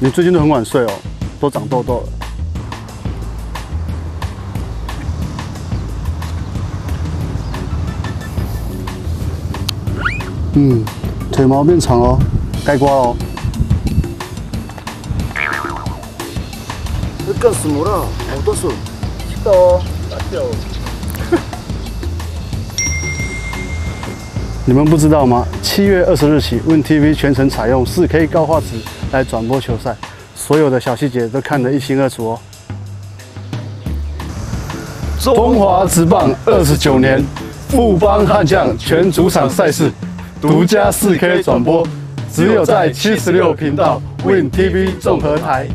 你最近都很晚睡哦，都长痘痘了。嗯，腿毛变长哦，该刮哦。这干什么了？好多水，知道哦，打掉。你们不知道吗？七月二十日起，Win TV 全程采用 4K 高画质来转播球赛，所有的小细节都看得一清二楚哦。中华职棒二十九年，富邦悍将全主场赛事，独家 4K 转播，只有在七十六频道 Win TV 综合台。